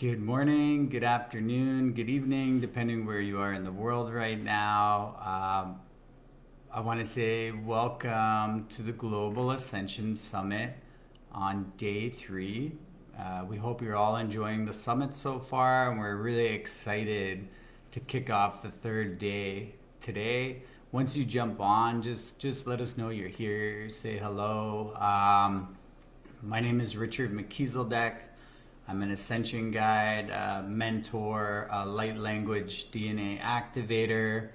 Good morning, good afternoon, good evening, depending where you are in the world right now. Um, I want to say welcome to the Global Ascension Summit on day three. Uh, we hope you're all enjoying the summit so far, and we're really excited to kick off the third day today. Once you jump on, just just let us know you're here. Say hello. Um, my name is Richard Melchizedek. I'm an ascension guide, a mentor, a light language DNA activator,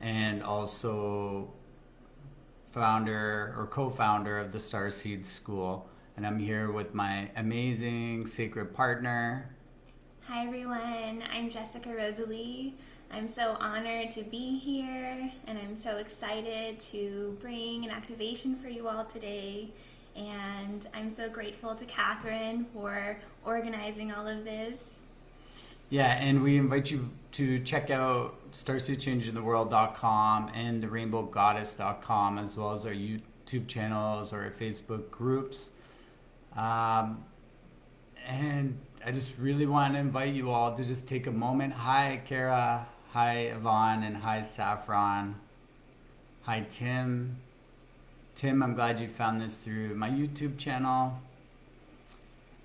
and also founder or co-founder of the Starseed School. And I'm here with my amazing sacred partner. Hi everyone, I'm Jessica Rosalie. I'm so honored to be here and I'm so excited to bring an activation for you all today. And I'm so grateful to Catherine for organizing all of this. Yeah, and we invite you to check out starseedchangingtheworld.com and therainbowgoddess.com as well as our YouTube channels or our Facebook groups. Um, and I just really want to invite you all to just take a moment. Hi, Kara. Hi, Yvonne. And hi, Saffron. Hi, Tim. Tim, I'm glad you found this through my YouTube channel.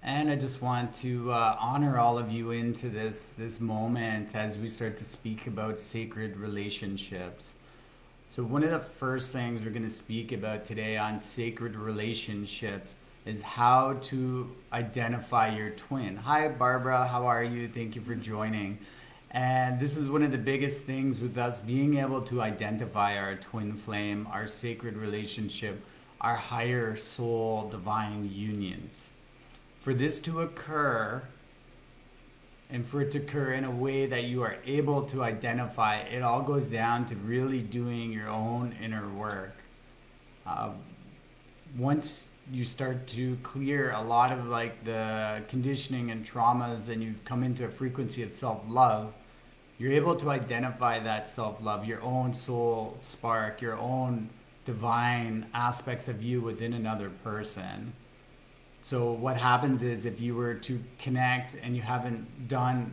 And I just want to uh, honor all of you into this, this moment as we start to speak about sacred relationships. So, one of the first things we're going to speak about today on sacred relationships is how to identify your twin. Hi, Barbara. How are you? Thank you for joining. And this is one of the biggest things with us being able to identify our twin flame, our sacred relationship, our higher soul divine unions. For this to occur, and for it to occur in a way that you are able to identify, it all goes down to really doing your own inner work. Uh, once you start to clear a lot of like the conditioning and traumas and you've come into a frequency of self-love you're able to identify that self-love your own soul spark your own divine aspects of you within another person. So what happens is if you were to connect and you haven't done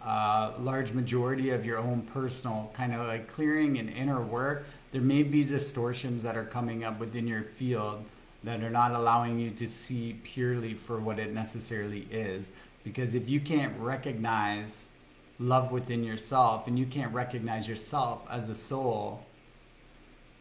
a large majority of your own personal kind of like clearing and inner work there may be distortions that are coming up within your field that are not allowing you to see purely for what it necessarily is. Because if you can't recognize love within yourself and you can't recognize yourself as a soul,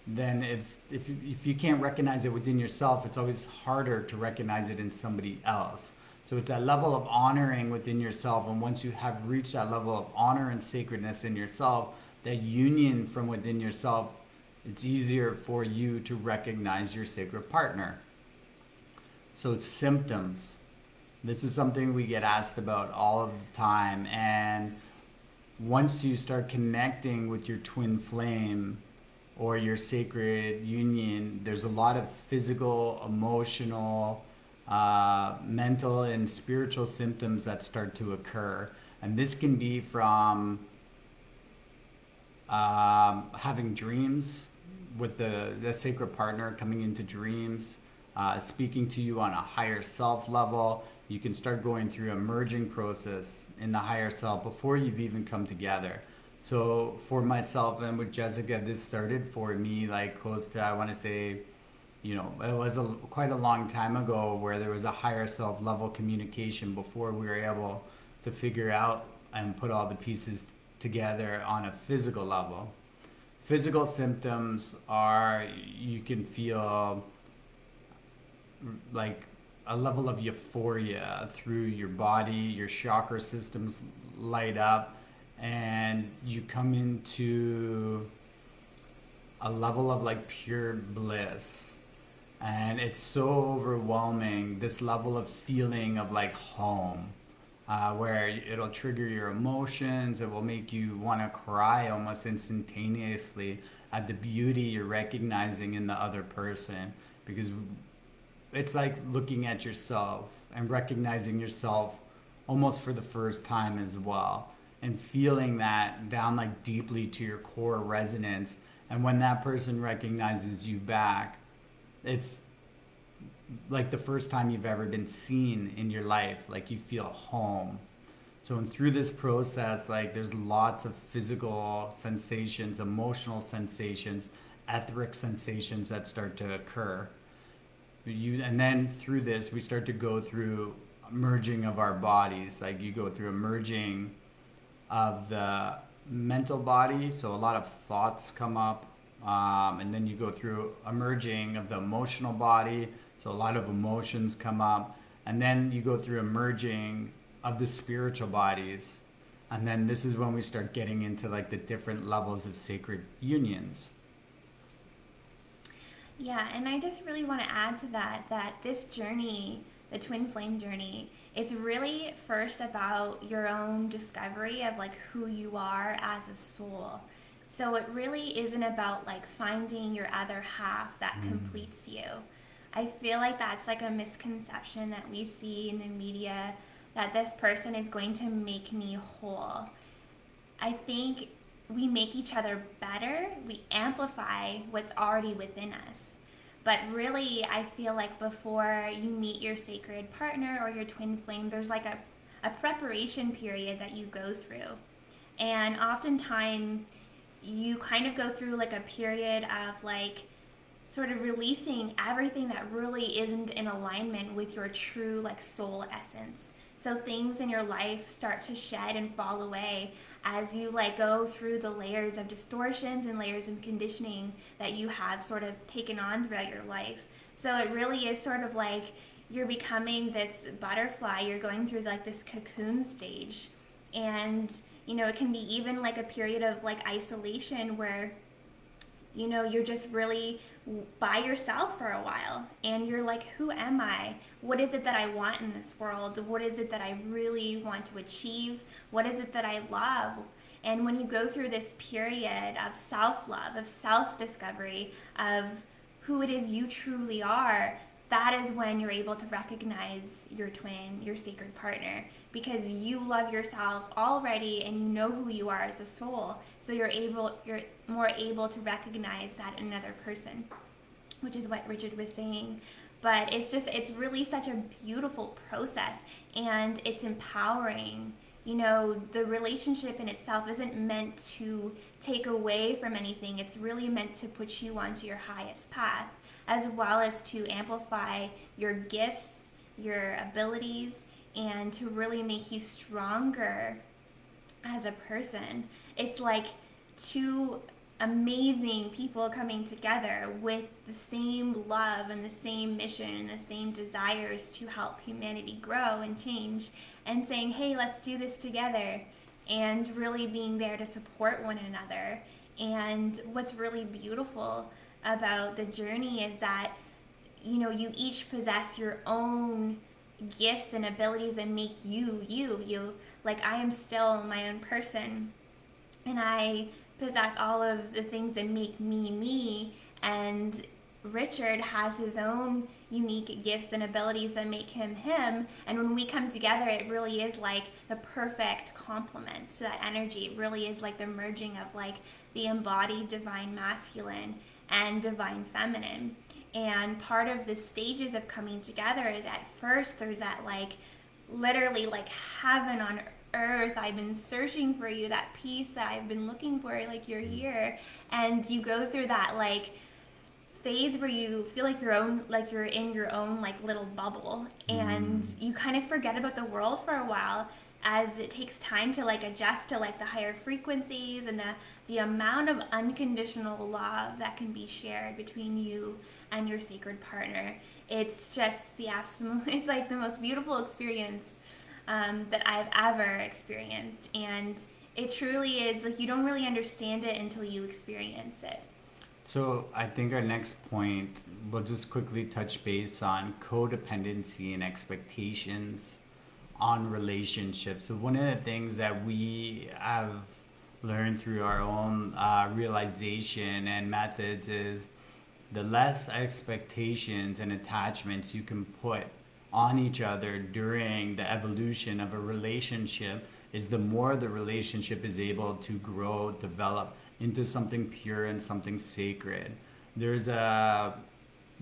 then it's if you, if you can't recognize it within yourself, it's always harder to recognize it in somebody else. So it's that level of honoring within yourself, and once you have reached that level of honor and sacredness in yourself, that union from within yourself it's easier for you to recognize your sacred partner. So it's symptoms. This is something we get asked about all of the time. And once you start connecting with your twin flame or your sacred union, there's a lot of physical, emotional, uh, mental, and spiritual symptoms that start to occur. And this can be from um, having dreams with the, the sacred partner coming into dreams, uh, speaking to you on a higher self level. You can start going through a merging process in the higher self before you've even come together. So for myself and with Jessica, this started for me like close to I want to say, you know, it was a, quite a long time ago where there was a higher self level communication before we were able to figure out and put all the pieces together on a physical level physical symptoms are you can feel like a level of euphoria through your body, your chakra systems light up, and you come into a level of like pure bliss. And it's so overwhelming, this level of feeling of like home uh, where it'll trigger your emotions. It will make you want to cry almost instantaneously at the beauty you're recognizing in the other person because it's like looking at yourself and recognizing yourself almost for the first time as well and feeling that down like deeply to your core resonance and when that person recognizes you back it's like the first time you've ever been seen in your life, like you feel home. So and through this process, like there's lots of physical sensations, emotional sensations, etheric sensations that start to occur. You and then through this, we start to go through merging of our bodies. Like you go through a merging of the mental body, so a lot of thoughts come up, um, and then you go through a merging of the emotional body, so a lot of emotions come up, and then you go through a merging of the spiritual bodies, and then this is when we start getting into like the different levels of sacred unions. Yeah, and I just really want to add to that that this journey, the twin flame journey, it's really first about your own discovery of like who you are as a soul. So it really isn't about like finding your other half that mm. completes you. I feel like that's like a misconception that we see in the media that this person is going to make me whole. I think we make each other better, we amplify what's already within us. But really, I feel like before you meet your sacred partner or your twin flame, there's like a, a preparation period that you go through. And oftentimes, you kind of go through like a period of like sort of releasing everything that really isn't in alignment with your true like soul essence. So things in your life start to shed and fall away as you like go through the layers of distortions and layers of conditioning that you have sort of taken on throughout your life. So it really is sort of like you're becoming this butterfly, you're going through like this cocoon stage. And you know, it can be even like a period of like isolation where you know, you're just really by yourself for a while and you're like, who am I? What is it that I want in this world? What is it that I really want to achieve? What is it that I love? And when you go through this period of self love, of self discovery, of who it is you truly are, that is when you're able to recognize your twin, your sacred partner, because you love yourself already and you know who you are as a soul. So you're able, you're more able to recognize that in another person, which is what Richard was saying. But it's just, it's really such a beautiful process and it's empowering you know, the relationship in itself isn't meant to take away from anything. It's really meant to put you onto your highest path, as well as to amplify your gifts, your abilities, and to really make you stronger as a person. It's like two amazing people coming together with the same love and the same mission and the same desires to help humanity grow and change and saying, hey, let's do this together and really being there to support one another. And what's really beautiful about the journey is that, you know, you each possess your own gifts and abilities that make you you. You, like, I am still my own person and I possess all of the things that make me me and Richard has his own unique gifts and abilities that make him him. And when we come together, it really is like the perfect complement to that energy. It really is like the merging of like the embodied divine masculine and divine feminine. And part of the stages of coming together is at first there's that like literally like heaven on earth. I've been searching for you, that peace that I've been looking for, like you're here. And you go through that like phase where you feel like your own like you're in your own like little bubble and mm. you kind of forget about the world for a while as it takes time to like adjust to like the higher frequencies and the the amount of unconditional love that can be shared between you and your sacred partner it's just the absolute it's like the most beautiful experience um, that i've ever experienced and it truly is like you don't really understand it until you experience it so I think our next point, we'll just quickly touch base on codependency and expectations on relationships. So one of the things that we have learned through our own uh, realization and methods is the less expectations and attachments you can put on each other during the evolution of a relationship is the more the relationship is able to grow, develop, into something pure and something sacred. There's a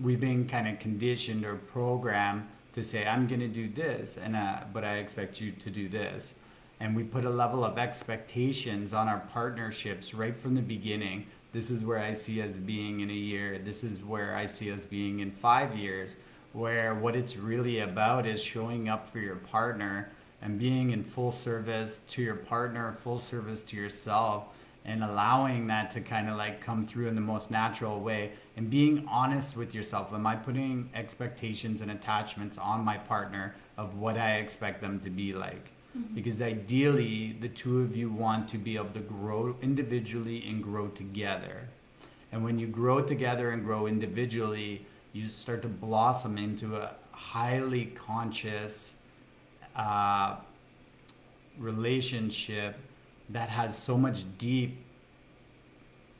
we've been kind of conditioned or programmed to say I'm going to do this and uh, but I expect you to do this. and we put a level of expectations on our partnerships right from the beginning. This is where I see us being in a year. This is where I see us being in five years. Where what it's really about is showing up for your partner and being in full service to your partner, full service to yourself, and allowing that to kind of like come through in the most natural way and being honest with yourself. Am I putting expectations and attachments on my partner of what I expect them to be like? Mm-hmm. Because ideally, the two of you want to be able to grow individually and grow together. And when you grow together and grow individually, you start to blossom into a highly conscious uh, relationship that has so much deep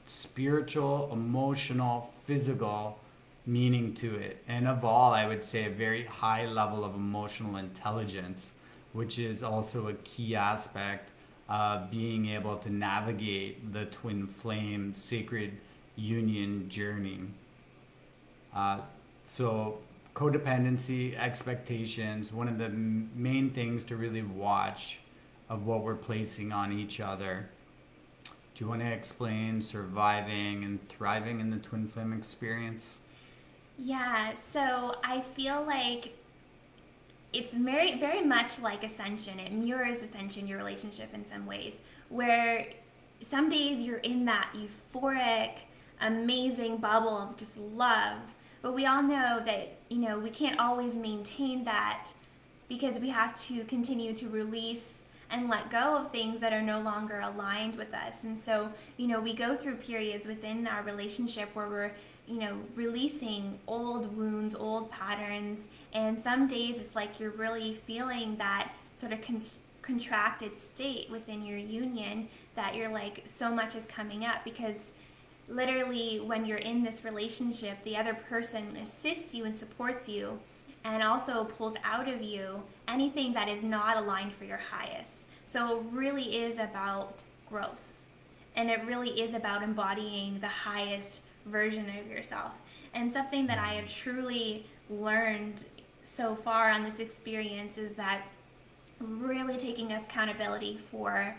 spiritual, emotional, physical meaning to it. And of all, I would say a very high level of emotional intelligence which is also a key aspect of being able to navigate the twin flame sacred union journey. Uh, so, codependency, expectations, one of the main things to really watch of what we're placing on each other. Do you want to explain surviving and thriving in the twin flame experience? Yeah, so I feel like it's very very much like ascension it mirrors ascension your relationship in some ways where some days you're in that euphoric amazing bubble of just love but we all know that you know we can't always maintain that because we have to continue to release and let go of things that are no longer aligned with us and so you know we go through periods within our relationship where we're you know, releasing old wounds, old patterns. And some days it's like you're really feeling that sort of con- contracted state within your union that you're like, so much is coming up because literally when you're in this relationship, the other person assists you and supports you and also pulls out of you anything that is not aligned for your highest. So it really is about growth. And it really is about embodying the highest version of yourself. And something that I have truly learned so far on this experience is that really taking accountability for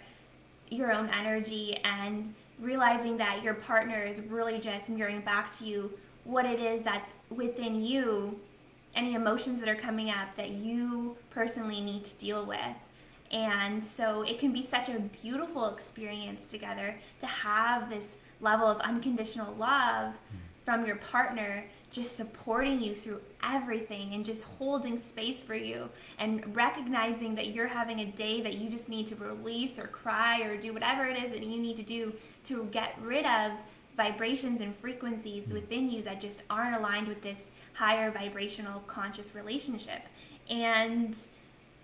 your own energy and realizing that your partner is really just mirroring back to you what it is that's within you, any emotions that are coming up that you personally need to deal with. And so it can be such a beautiful experience together to have this level of unconditional love hmm. from your partner just supporting you through everything and just holding space for you and recognizing that you're having a day that you just need to release or cry or do whatever it is that you need to do to get rid of vibrations and frequencies within you that just aren't aligned with this higher vibrational conscious relationship. And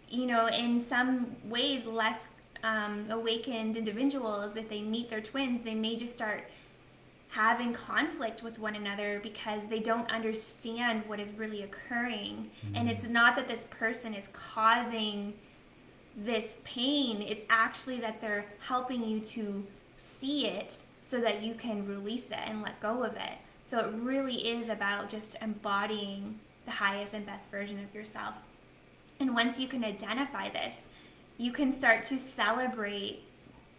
you know in some ways less um, awakened individuals, if they meet their twins, they may just start having conflict with one another because they don't understand what is really occurring. Mm-hmm. And it's not that this person is causing this pain, it's actually that they're helping you to see it so that you can release it and let go of it. So it really is about just embodying the highest and best version of yourself. And once you can identify this, you can start to celebrate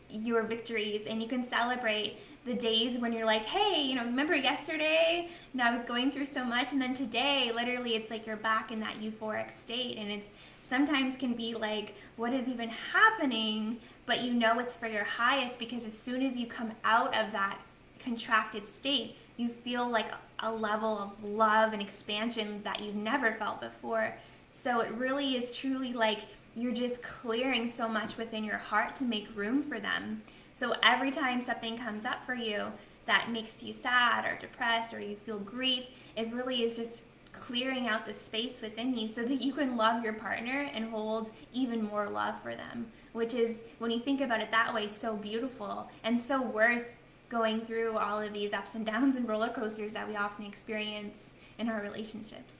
your victories and you can celebrate the days when you're like, hey, you know, remember yesterday? You know, I was going through so much, and then today, literally, it's like you're back in that euphoric state, and it's sometimes can be like, what is even happening? But you know it's for your highest because as soon as you come out of that contracted state, you feel like a level of love and expansion that you've never felt before. So it really is truly like you're just clearing so much within your heart to make room for them. So every time something comes up for you that makes you sad or depressed or you feel grief, it really is just clearing out the space within you so that you can love your partner and hold even more love for them, which is, when you think about it that way, so beautiful and so worth going through all of these ups and downs and roller coasters that we often experience in our relationships.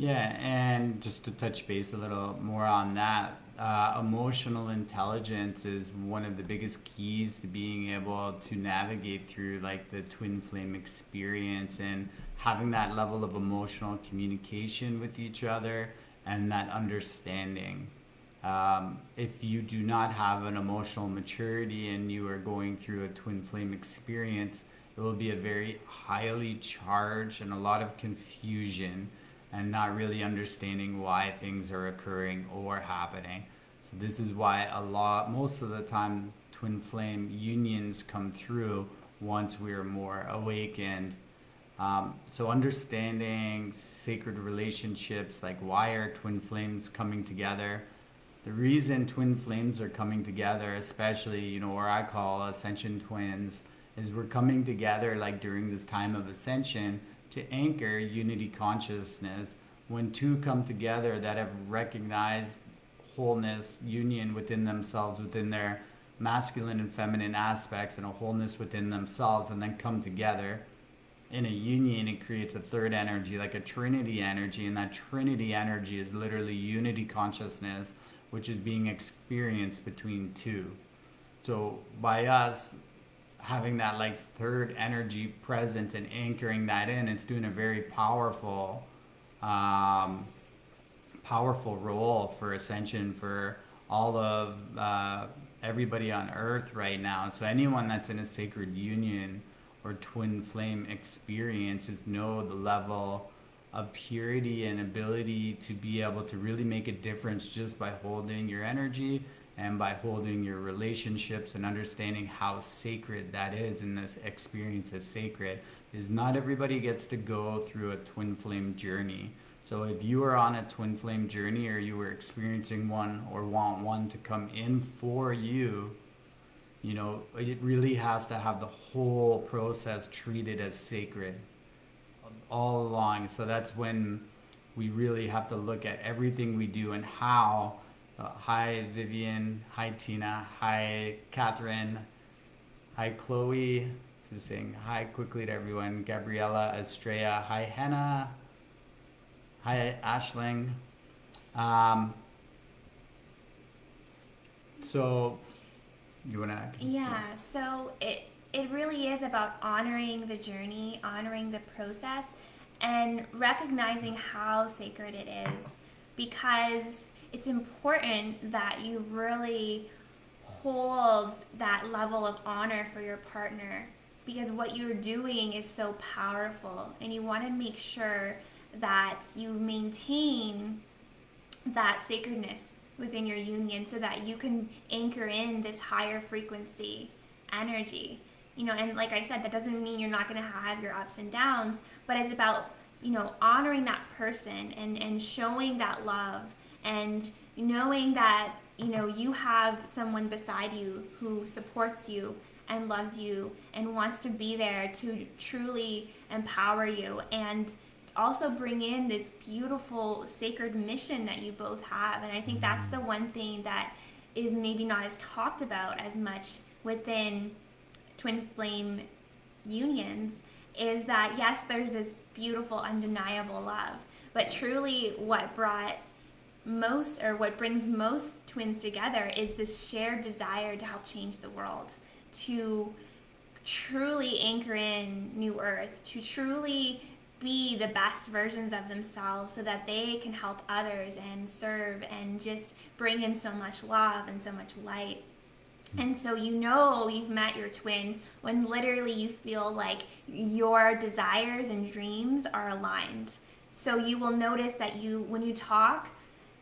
Yeah, and just to touch base a little more on that, uh, emotional intelligence is one of the biggest keys to being able to navigate through like the twin flame experience and having that level of emotional communication with each other and that understanding. um, if you do not have an emotional maturity and you are going through a twin flame experience, it will be a very highly charged and a lot of confusion and not really understanding why things are occurring or happening. So this is why a lot, most of the time, twin flame unions come through once we are more awakened. Um, so understanding sacred relationships, like why are twin flames coming together? the reason twin flames are coming together, especially, you know, what I call ascension twins, is we're coming together like during this time of ascension to anchor unity consciousness. When two come together that have recognized wholeness, union within themselves, within their masculine and feminine aspects, and a wholeness within themselves, and then come together in a union, it creates a third energy, like a trinity energy, and that trinity energy is literally unity consciousness which is being experienced between two. So by us having that like third energy present and anchoring that in, it's doing a very powerful, um, powerful role for ascension for all of uh, everybody on earth right now. So anyone that's in a sacred union or twin flame experience is know the level of purity and ability to be able to really make a difference just by holding your energy and by holding your relationships and understanding how sacred that is and this experience is sacred is not everybody gets to go through a twin flame journey so if you are on a twin flame journey or you are experiencing one or want one to come in for you you know it really has to have the whole process treated as sacred all along. So that's when we really have to look at everything we do and how. Uh, hi, Vivian. Hi, Tina. Hi, Catherine. Hi, Chloe. So just saying hi quickly to everyone. Gabriella, Estrella. Hi, Hannah. Hi, Ashling. Um, so, you want to? Yeah. So it it really is about honoring the journey, honoring the process, and recognizing how sacred it is because it's important that you really hold that level of honor for your partner because what you're doing is so powerful and you want to make sure that you maintain that sacredness within your union so that you can anchor in this higher frequency energy. You know and like i said that doesn't mean you're not going to have your ups and downs but it's about you know honoring that person and and showing that love and knowing that you know you have someone beside you who supports you and loves you and wants to be there to truly empower you and also bring in this beautiful sacred mission that you both have. And i think that's mm-hmm. the one thing that is maybe not as talked about as much within twin flame unions is that yes, there's this beautiful, undeniable love, but truly what brought most or what brings most twins together is this shared desire to help change the world, to truly anchor in New Earth, to truly be the best versions of themselves so that they can help others and serve and just bring in so much love and so much light. Hmm. And so you know you've met your twin when literally you feel like your desires and dreams are aligned. So you will notice that you when you talk,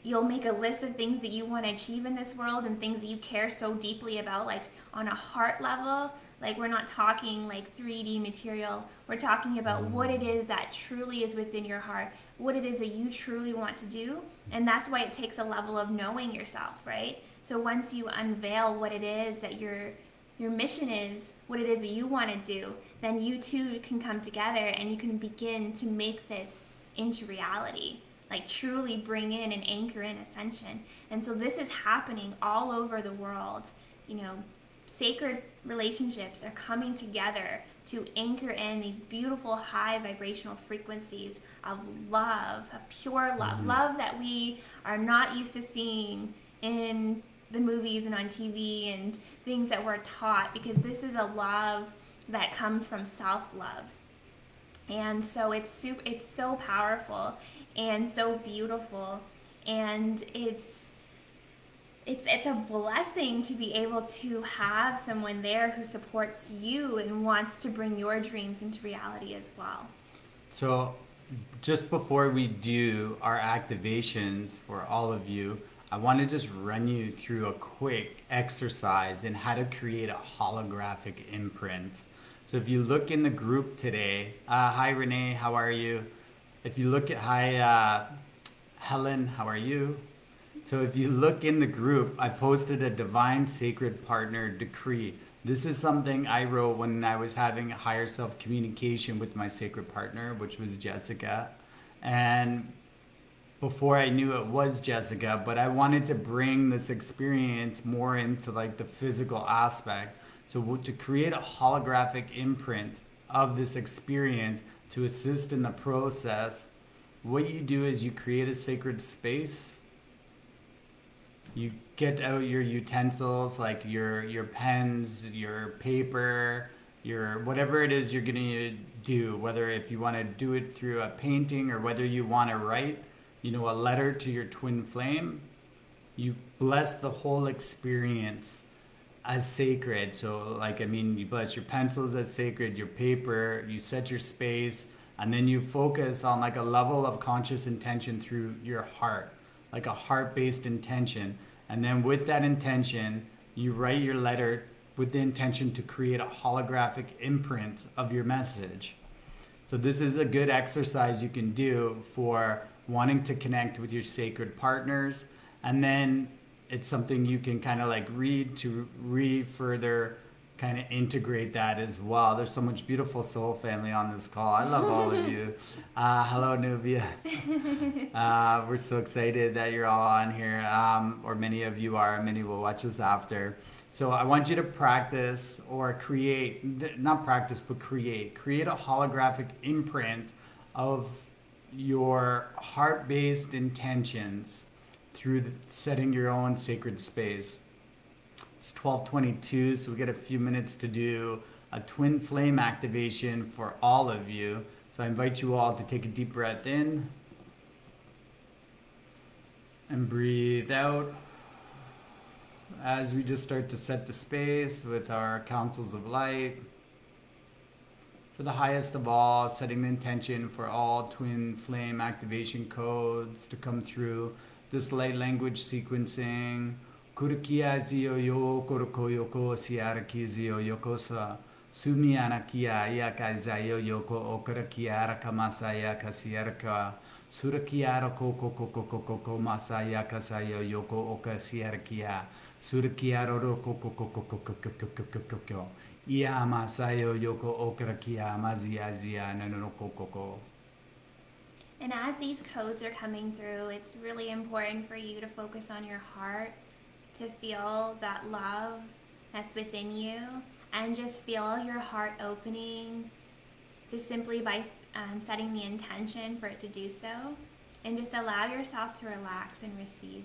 you'll make a list of things that you want to achieve in this world and things that you care so deeply about like on a heart level. Like we're not talking like 3D material. We're talking about mm-hmm. what it is that truly is within your heart, what it is that you truly want to do. And that's why it takes a level of knowing yourself, right? So once you unveil what it is that your your mission is, what it is that you want to do, then you two can come together and you can begin to make this into reality. Like truly bring in and anchor in ascension. And so this is happening all over the world. You know, sacred relationships are coming together to anchor in these beautiful high vibrational frequencies of love, of pure love, mm-hmm. love that we are not used to seeing in the movies and on TV and things that we're taught because this is a love that comes from self-love. And so it's super it's so powerful and so beautiful and it's it's it's a blessing to be able to have someone there who supports you and wants to bring your dreams into reality as well. So, just before we do our activations for all of you, I want to just run you through a quick exercise in how to create a holographic imprint. So, if you look in the group today, uh, hi Renee, how are you? If you look at hi uh, Helen, how are you? So if you look in the group, I posted a divine sacred partner decree. This is something I wrote when I was having a higher self communication with my sacred partner, which was Jessica. And before I knew it was Jessica, but I wanted to bring this experience more into like the physical aspect. So to create a holographic imprint of this experience to assist in the process, what you do is you create a sacred space. You get out your utensils like your your pens your paper your whatever it is you're going to do whether if you want to do it through a painting or whether you want to write you know a letter to your twin flame you bless the whole experience as sacred so like i mean you bless your pencils as sacred your paper you set your space and then you focus on like a level of conscious intention through your heart like a heart based intention. And then with that intention, you write your letter with the intention to create a holographic imprint of your message. So, this is a good exercise you can do for wanting to connect with your sacred partners. And then it's something you can kind of like read to re further kind of integrate that as well. There's so much beautiful soul family on this call. I love all of you. Uh, hello, Nubia. Uh, we're so excited that you're all on here, um, or many of you are. Many will watch us after. So I want you to practice or create, not practice, but create. Create a holographic imprint of your heart-based intentions through the, setting your own sacred space. It's 1222, so we get a few minutes to do a twin flame activation for all of you. So I invite you all to take a deep breath in and breathe out as we just start to set the space with our councils of light. For the highest of all, setting the intention for all twin flame activation codes to come through this light language sequencing Kurikia zio yo koroko yoko siaraki zio yoko sa. Sumi anakia iaka zayo yoko okara kiara kamasaya kasiarka. Sura kiara koko koko koko koko masaya kasayo yoko oka siarkia. Sura kiara roko koko koko koko koko koko koko. Ia masayo yoko okara kia mazia zia nanoko koko. And as these codes are coming through, it's really important for you to focus on your heart to feel that love that's within you and just feel your heart opening just simply by um, setting the intention for it to do so and just allow yourself to relax and receive.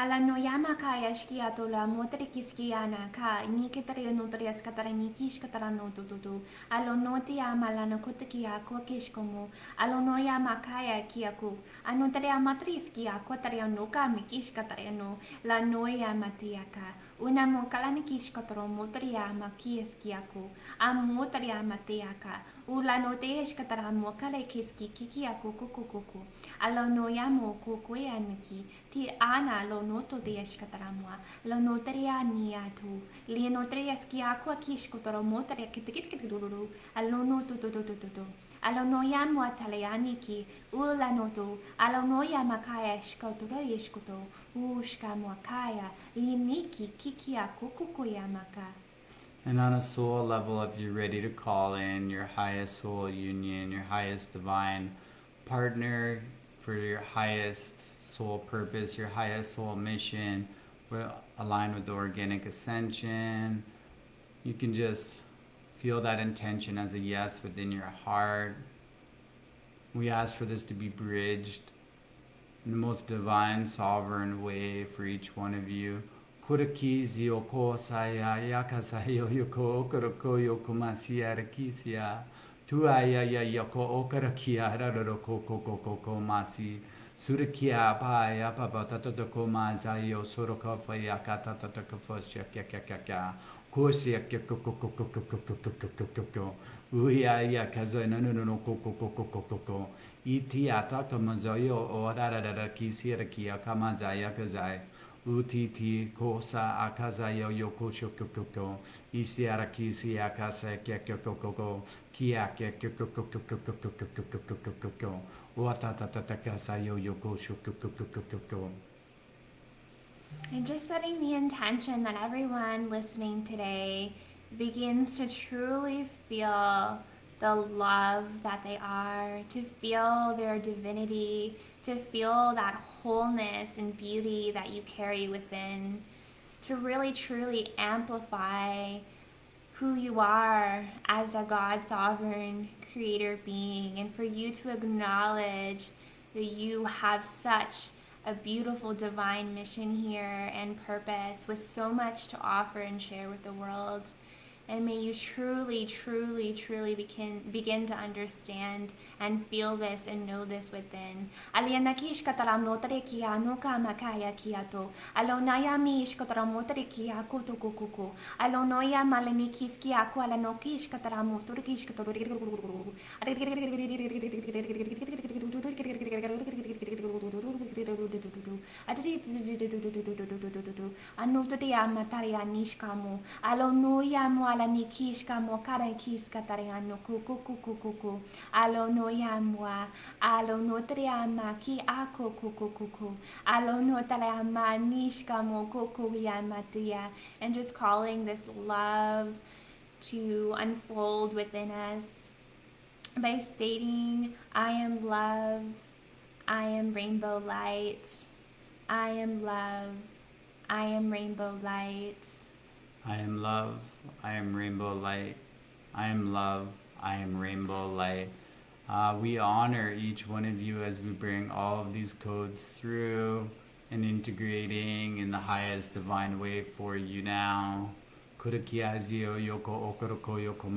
αλλά νοιάμα καί ασκία το λαμότρι και σκιάνα καί νίκη τριονούτριας καταρνικής καταρανότου του του αλωνότι αμαλανακούτε κιακό και σκομού αλωνόιαμα καί ακιακού ανούτρια ματρής κιακό τριονούκα μικής καταρενού λανόια ματιακά Una mo kalan kis katromo triama kies kiaku, amo triama tiaka, U la noteja ska tara moka le kiski kiki a kuku kuku ku. A la noia mo kuku e anki. Ti ana lo noto de ska tara moa. La noteria ni a tu. Li noteria ski a ku a kisku toro motaria kiti kiti kiti dururu. A lo noto to to to to to. A la noia mo a tale aniki. U la noto. A la noia ma kiki a kuku ku ya. And on a soul level, if you're ready to call in your highest soul union, your highest divine partner for your highest soul purpose, your highest soul mission, will align with the organic ascension. You can just feel that intention as a yes within your heart. We ask for this to be bridged in the most divine, sovereign way for each one of you. kurkizi oko saya ya kasa yo yoko okoroko Yokumasia, Requisia, Tuaya, Yayoko, Okarakia, rororoko kokoko koma si Surikia, Paya, Papatatoko, Mazaio, soro ka fa Yakatatokofosia, Kakakaka, Kosia, Kakokokokokokokokokokokoko, Uya, Yakazoi, no, no, no, no, Kokokokokokoko, Itiata, Kamazoyo, Orarara, Kisia, Kia, Kamazaya, Kazai, Utiti kosa akazayo yoko shokokoko. Isi. Watatatatakasayo yoko. And just setting the intention that everyone listening today begins to truly feel the love that they are, to feel their divinity, to feel that wholeness and beauty that you carry within, to really truly amplify who you are as a God sovereign creator being, and for you to acknowledge that you have such a beautiful divine mission here and purpose with so much to offer and share with the world. And may you truly, truly, truly begin, begin to understand and feel this and know this within. Aliana kish kataram notare kia noka makaya kiato. Alonaya mi ish kataram notare kia koto kukuku. Alonoya kis kia ko alano kish kataram and just calling this love to unfold within us by stating, I am love. I am rainbow light, I am love, I am rainbow light. I am love, I am rainbow light. I am love, I am rainbow light. Uh, we honor each one of you as we bring all of these codes through and integrating in the highest divine way for you now. Yoko okoroko yoko.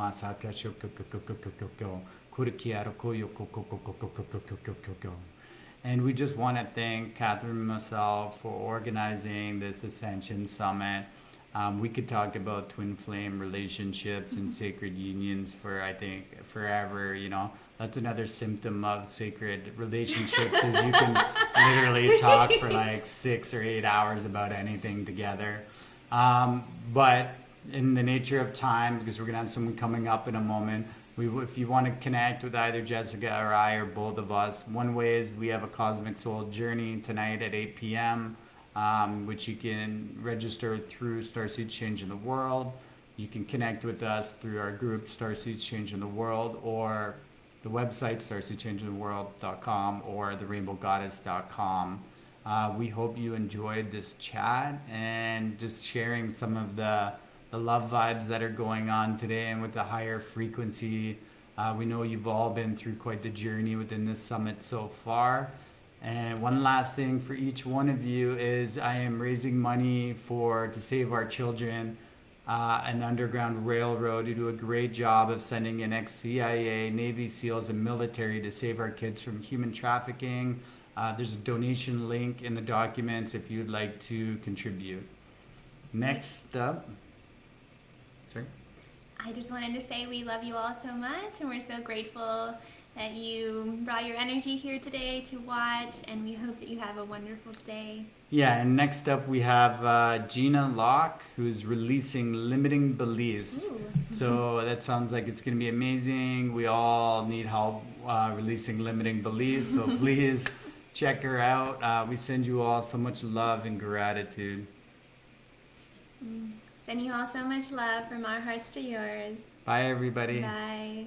And we just want to thank Catherine and myself for organizing this Ascension Summit. Um, we could talk about twin flame relationships and sacred unions for, I think, forever. You know, that's another symptom of sacred relationships is you can literally talk for like six or eight hours about anything together. Um, but in the nature of time, because we're gonna have someone coming up in a moment, we, if you want to connect with either Jessica or I or both of us, one way is we have a Cosmic Soul Journey tonight at 8 p.m., um, which you can register through Starseed Change in the World. You can connect with us through our group Starseed Change in the World or the website starseedschangingtheworld.com or therainbowgoddess.com. Uh, we hope you enjoyed this chat and just sharing some of the the love vibes that are going on today and with the higher frequency. Uh, we know you've all been through quite the journey within this summit so far. And one last thing for each one of you is I am raising money for to save our children. Uh, an underground railroad who do a great job of sending in ex-CIA, Navy SEALs, and military to save our kids from human trafficking. Uh, there's a donation link in the documents if you'd like to contribute. Next up. I just wanted to say we love you all so much and we're so grateful that you brought your energy here today to watch and we hope that you have a wonderful day. Yeah, and next up we have uh, Gina Locke, who's releasing Limiting Beliefs. Ooh. So that sounds like it's going to be amazing. We all need help uh, releasing limiting beliefs. So please check her out. Uh, we send you all so much love and gratitude. Send you all so much love from our hearts to yours. Bye, everybody. Bye.